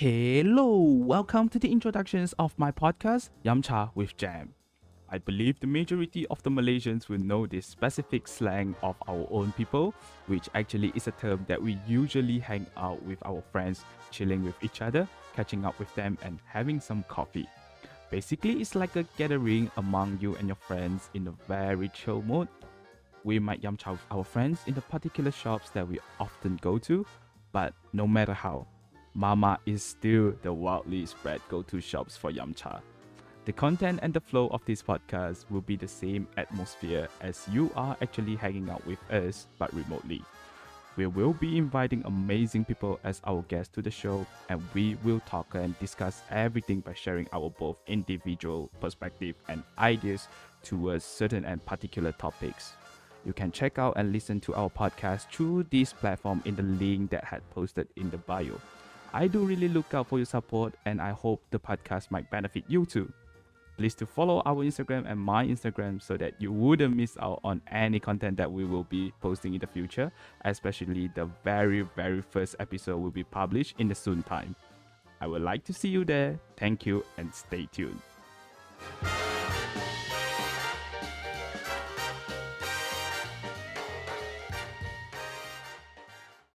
Hello, welcome to the introductions of my podcast, Yamcha with Jam. I believe the majority of the Malaysians will know this specific slang of our own people, which actually is a term that we usually hang out with our friends, chilling with each other, catching up with them, and having some coffee. Basically, it's like a gathering among you and your friends in a very chill mode. We might yum cha with our friends in the particular shops that we often go to, but no matter how, Mamak is still the wildly spread go-to shops for Yamcha. The content and the flow of this podcast will be the same atmosphere as you are actually hanging out with us, but remotely. We will be inviting amazing people as our guests to the show, and we will talk and discuss everything by sharing our both individual perspective and ideas towards certain and particular topics. You can check out and listen to our podcast through this platform in the link that had posted in the bio. I do really look out for your support and I hope the podcast might benefit you too. Please to follow our Instagram and my Instagram so that you wouldn't miss out on any content that we will be posting in the future, especially the very very first episode will be published in the soon time. I would like to see you there. Thank you and stay tuned.